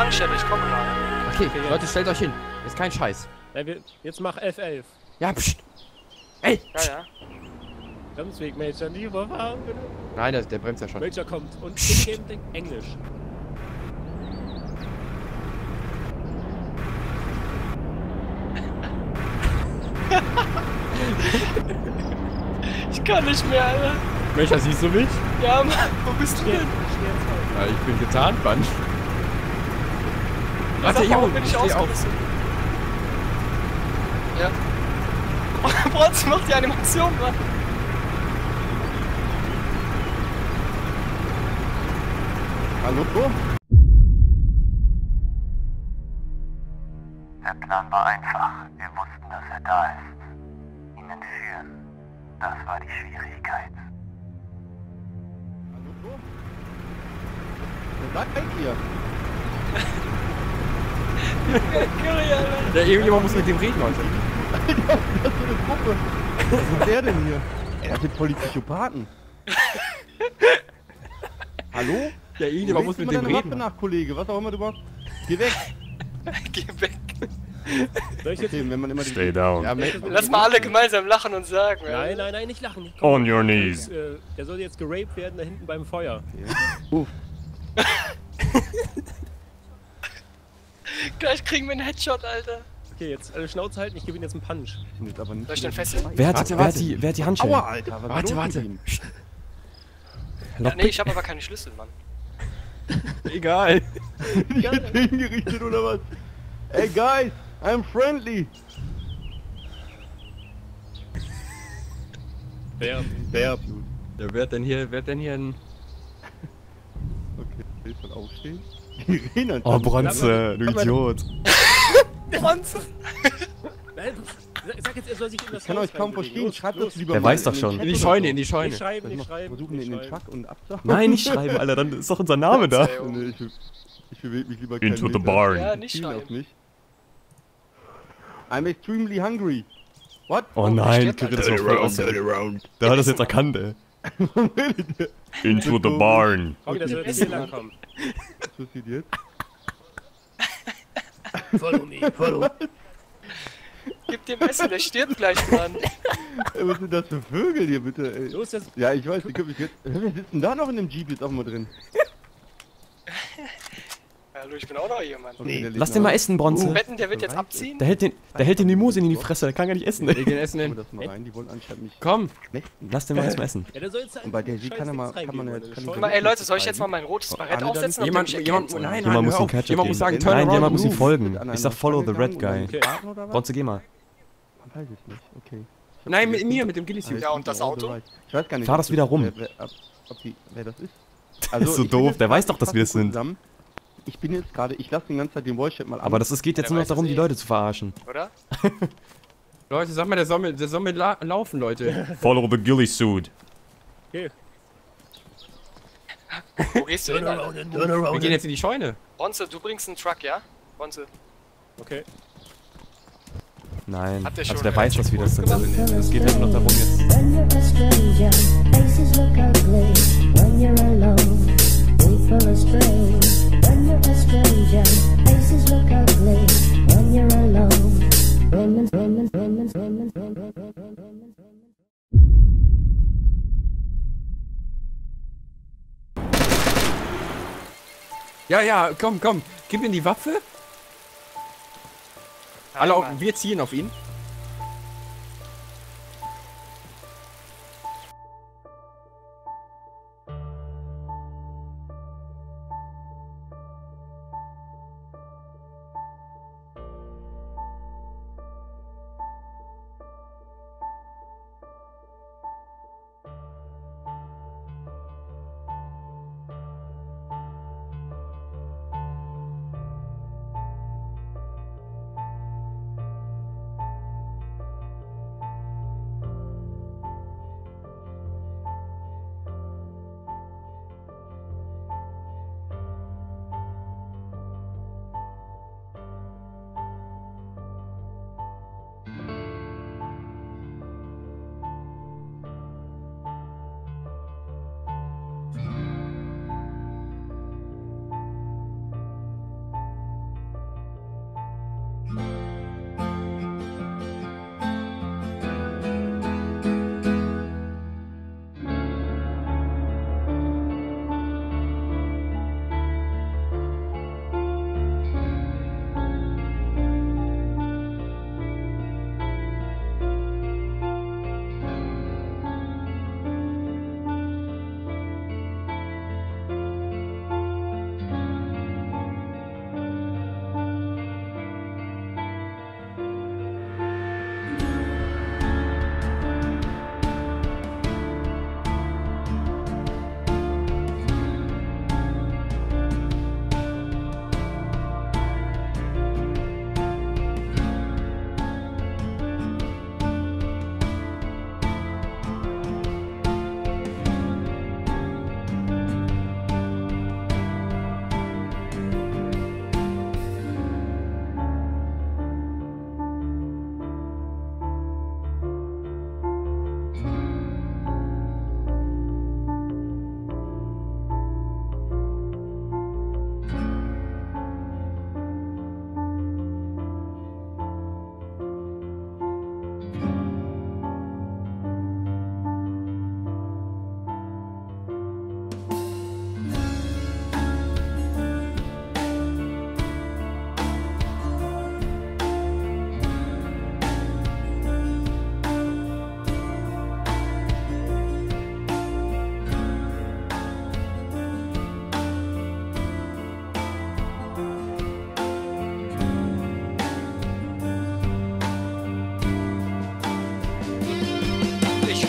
Tankstelle, ich komme gerade. Okay, Okay. Leute, stellt euch hin. Ist kein Scheiß. Ja, wir, jetzt mach F11. Ja, pst. Ey! Ja, ja. Bremsweg, Major, nie überfahren, bitte. Nein, der, der bremst ja schon. Major kommt. Und in dem Englisch. Ich kann nicht mehr, Alter. Welcher siehst du mich? Ja, Mann, wo bist du denn? Ja, ich bin getarnt, Mann. Warte, Jo, warum bin ich auf. ausgerüstet? Ja. Bronze macht die Animation, Mann. Hallo? Der Plan war einfach. Wir wussten, dass er da ist. Ihn entführen. Das war die Schwierigkeit. Hallo? Wer seid ihr? Curry, Alter. Ja, irgendjemand muss mit dem reden, Leute. Alter, das ist so eine Gruppe. Was ist der denn hier? Ey, das sind voll die Psychopathen. Hallo? Ja, irgendjemand muss mit dem deine Waffe reden. nach, Kollege, was auch immer du machst. Geh weg. Geh weg. Soll ich jetzt... Okay, wenn man immer die... Stay down. Ja, Lass mal alle gemeinsam lachen und sagen. Nein, nein, nein, nicht lachen. Nicht On your knees. Äh, der soll jetzt geraped werden da hinten beim Feuer. Uff. Gleich kriegen wir einen Headshot, Alter. Okay, jetzt alle Schnauze halten, ich gebe ihm jetzt einen Punch. Aber nicht... Soll ich den fesseln? Wer hat, Warte, wer, warte. hat die, wer hat die Handschellen? Aua, Alter, was Warte, warte. Ja, nee, ich habe aber keine Schlüssel, Mann. Egal. Ich hab hingerichtet oder was? Hey guys, I'm friendly. Wer? Wer? Wer hat denn hier, wer hat denn hier ein... Okay, will ich mal aufstehen? Reden einfach Oh. Bronze, du Idiot. Bronze. Sag jetzt, er soll sich in das Ich kann Haus euch kaum verstehen, schreibt das lieber Der weiß doch schon. In die Scheune, in die Scheune. Nicht schreiben, Soll ich nicht mal schreiben. versuchen, nicht in den. Truck und absagen? Nein, nicht schreiben, Alter, dann ist doch unser Name da. Nee, ich, ich bewege mich lieber Into the barn. Ja, nicht schreiben. mich. I'm extremely hungry. What? Oh nein, Alter. noch voll awesome. Der hat das jetzt erkannt, ey. Into the barn. Komm, der soll jetzt hier lang kommen. Was passiert jetzt? Follow me, follow. Gib dem Essen, der stirbt gleich, Mann. Ey, was sind das für Vögel hier bitte? Ey? Los, jetzt. Ja, ich weiß, die können mich jetzt... Wir sitzen da noch in dem Jeep jetzt auch mal drin. Hallo, ich bin auch noch hier, Mann. Okay, Lass den mal essen, Bronze. Wetten, der wird jetzt abziehen? Der hält den, der hält den Limousine in die Fresse, der kann gar nicht essen, ey. den Essen die mich Komm. Lass den mal erstmal essen. Ja, der soll jetzt Und bei der Sie kann er mal- kann man ja jetzt- kann mal, ey Leute, soll ich jetzt mal mein rotes Barett dann- aufsetzen? Jemand, jemand, nein, Jemand nein, muss den. Ketchup Jemand muss sagen, turn Nein, jemand muss ihm folgen. Ich sag follow the red guy. Bronze, geh mal. Weiß ich nicht, okay. Nein, mit mir, mit dem Gillis-Suit. Ja, und das Also, Auto? Ich weiß gar nicht. Fahr das wieder rum. Wer, die, das ist. ist so doof, der weiß doch, dass wir es sind. zusammen. Ich bin jetzt gerade, ich lasse die ganze Zeit den Voice-Chat mal an. Aber das ist, geht jetzt Der nur noch darum, die. Leute zu verarschen. Oder? Leute, sag mal, der soll mit, der soll mit la laufen, Leute. Follow the ghillie suit. Okay. Wo gehst du hin? Wir gehen jetzt in die Scheune. Bronze, du bringst einen Truck, ja? Bronze. Okay. Nein, Hat der also der weiß, dass wir das sind. gemacht? Es geht halt nur noch darum jetzt. When you're a stranger, faces look ugly. When you're alone, we feel a stranger, Ja, ja, komm, komm. Gib ihm die Waffe. Alle, auf, wir ziehen auf ihn.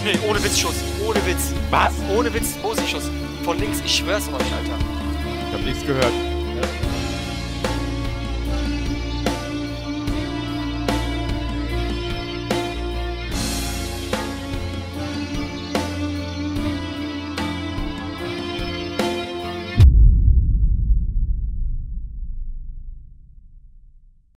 Nee, ohne Witz Schuss. Ohne Witz. Was? Ohne Witz, Mosi-Schuss. Von links, ich schwör's euch, Alter. Ich hab nichts gehört.